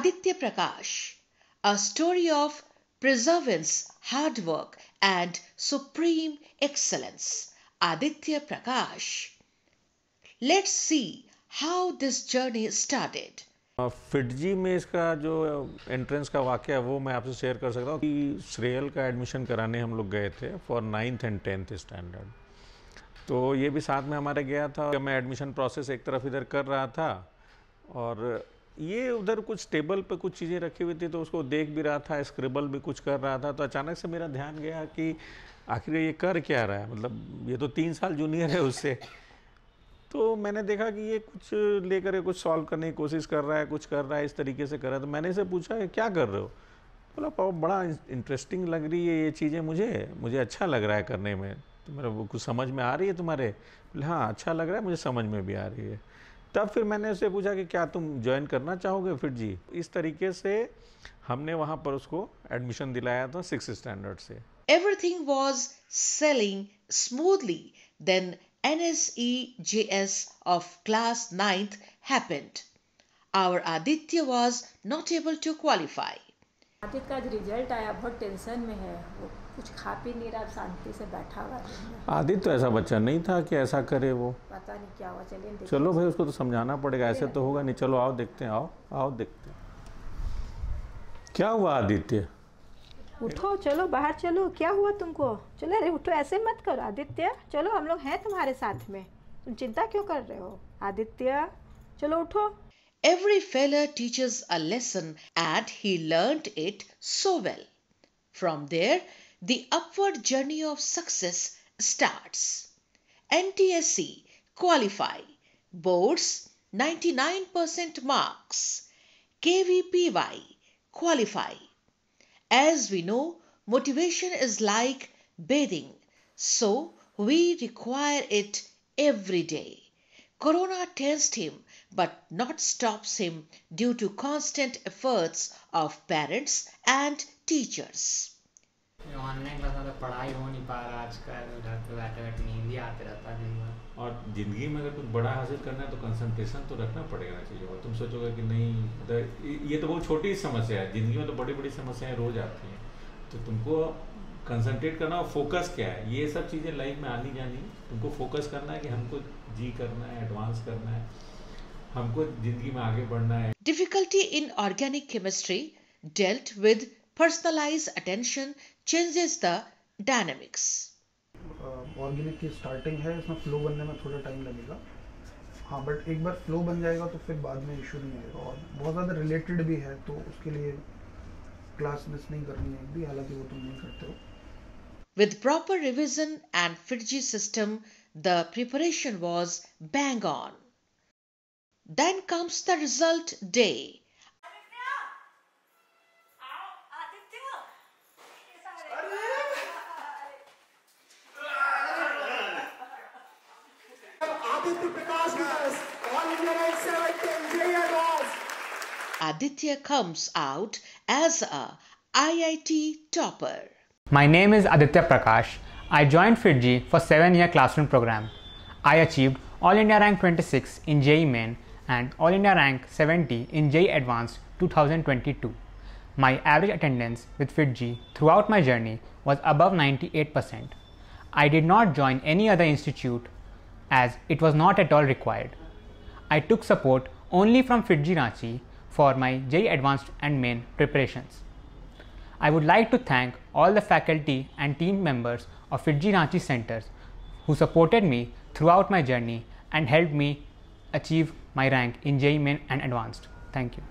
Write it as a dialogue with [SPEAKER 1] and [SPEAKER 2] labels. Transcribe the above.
[SPEAKER 1] Aditya Prakash, a story of perseverance, hard work, and supreme excellence. Aditya Prakash. Let's see how this journey started.
[SPEAKER 2] FIITJEE में इसका जो entrance का वाक्य है वो मैं आपसे शेयर कर सकता हूँ कि श्रेयल का एडमिशन कराने हम लोग गए थे for ninth and tenth standard तो ये भी साथ में हमारे गया था मैं एडमिशन प्रोसेस एक तरफ़ इधर कर रहा था और ये उधर कुछ टेबल पे कुछ चीज़ें रखी हुई थी तो उसको देख भी रहा था, स्क्रिबल भी कुछ कर रहा था तो अचानक से मेरा ध्यान गया कि आखिर ये कर क्या रहा है? मतलब ये तो तीन साल जूनियर है उससे। तो मैंने देखा कि ये कुछ लेकर कुछ सॉल्व करने की कोशिश कर रहा है, कुछ कर रहा है, इस तरीके से कर रहा है। तो मैंने इसे पूछा क्या कर रहे हो? बोला पाओ बड़ा इंटरेस्टिंग लग रही है ये चीज़ें मुझे मुझे अच्छा लग रहा है करने में। तो मेरा वो कुछ समझ में आ रही है तुम्हारे? बोले हाँ अच्छा लग रहा है, मुझे समझ में भी आ रही है। तब फिर मैंने उससे पूछा कि क्या तुम ज्वाइन करना चाहोगे फिर जी इस तरीके से हमने वहाँ पर उसको एडमिशन दिलाया था सिक्स स्टैंडर्ड से
[SPEAKER 1] Everything was selling smoothly. Then NSEJS of class 9th happened. Our Aditya was not able to qualify.
[SPEAKER 3] Aditya का जो रिज़ल्ट आया बहुत टेंशन में है वो कुछ खा पी नहीं रहा शांति से बैठा हुआ है।
[SPEAKER 2] आदित्य तो ऐसा बच्चा नहीं था कि ऐसा करे वो।
[SPEAKER 3] पता नहीं क्या हुआ चलिए
[SPEAKER 2] चलो भाई उसको तो समझाना पड़ेगा ऐसे तो होगा नहीं। चलो आओ देखते हैं आओ आओ देखते हैं। क्या हुआ आदित्य?
[SPEAKER 4] उठो चलो बाहर चलो। क्या हुआ तुमको? चलो अरे उठो ऐसे मत करो आदित्य। चलो हम लोग हैं तुम्हारे साथ में। तुम चिंता क्यों कर रहे हो? आदित्य चलो उठो।
[SPEAKER 1] Every failure teaches a lesson, and he learnt it so well. From there, the upward journey of success starts. NTSC qualify, boards 99% marks, KVPY qualify. As we know, motivation is like bathing, so we require it every day. Corona tests him but not stops him due to constant efforts of parents and teachers.
[SPEAKER 5] Online class में तो पढ़ाई हो नहीं पा रहा आजकल घर पे बैठे बैठे नींद ही आते रहता दिन भर।
[SPEAKER 2] और ज़िंदगी में अगर कुछ बड़ा हासिल करना है तो कंसंट्रेशन तो रखना पड़ेगा ना चीज़ों का। तुम सोचोगे कि नहीं मतलब ये- तो बहुत छोटी समस्या है। ज़िंदगी में तो बड़ी बड़ी समस्याएँ रोज आती हैं। तो तुमको कंसंट्रेट करना और फोकस क्या है? ये सब चीज़ें लाइफ में आनी जानी तुमको फोकस करना है कि हमको जी करना है एडवांस करना है। हमको ज़िंदगी में आगे बढ़ना है।
[SPEAKER 1] Difficulty in organic chemistry dealt with personalized attention changes the dynamics.
[SPEAKER 6] Organic की स्टार्टिंग है इसमें फ्लो बनने में थोड़ा टाइम लगेगा हाँ बट एक बार फ्लो बन जाएगा तो फिर बाद में इशू नहीं आएगा और बहुत ज़्यादा रिलेटेड भी है तो उसके लिए क्लास मिस नहीं करनी है भी हालांकि वो तुम नहीं करते हो
[SPEAKER 1] With proper revision and Fiji system, the preparation was bang on. Then comes the result day. Aditya comes out as a IIT topper.
[SPEAKER 7] My name is Aditya Prakash. I joined FITGI for 7-year classroom program. I achieved All India rank 26 in JEE Main and All India rank 70 in JEE Advanced 2022. My average attendance with FITGI throughout my journey was above 98%. I did not join any other institute as it was not at all required. I took support only from FITGI Ranchi for my JEE Advanced and Main preparations. I would like to thank all the faculty and team members of FITGI Ranchi centers who supported me throughout my journey and helped me achieve my rank in JEE Main and Advanced. Thank you.